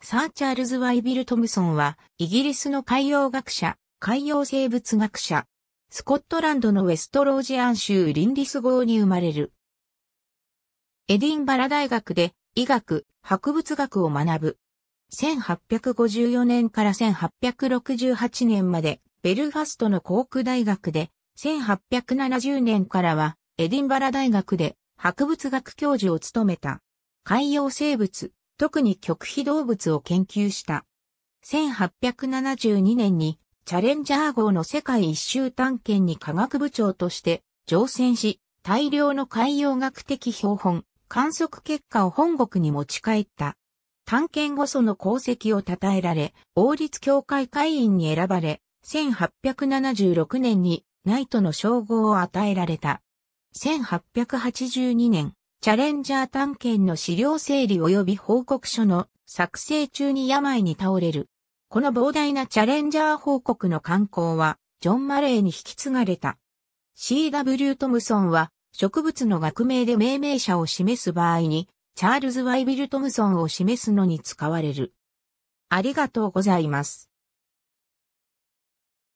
サーチャールズ・ワイビル・トムソンは、イギリスの海洋学者、海洋生物学者。スコットランドのウェストロージアン州リンリスゴーに生まれる。エディンバラ大学で医学、博物学を学ぶ。1854年から1868年までベルファストの航空大学で、1870年からはエディンバラ大学で博物学教授を務めた。海洋生物、特に極秘動物を研究した。1872年にチャレンジャー号の世界一周探検に科学部長として乗船し、大量の海洋学的標本、観測結果を本国に持ち帰った。探検後その功績を称えられ、王立協会会員に選ばれ、1876年にナイトの称号を与えられた。1882年、チャレンジャー探検の資料整理及び報告書の作成中に病に倒れる。この膨大なチャレンジャー報告の観光は、ジョン・マレーに引き継がれた。C.W. トムソンは、植物の学名で命名者を示す場合に、チャールズ・ワイビル・トムソンを示すのに使われる。ありがとうございます。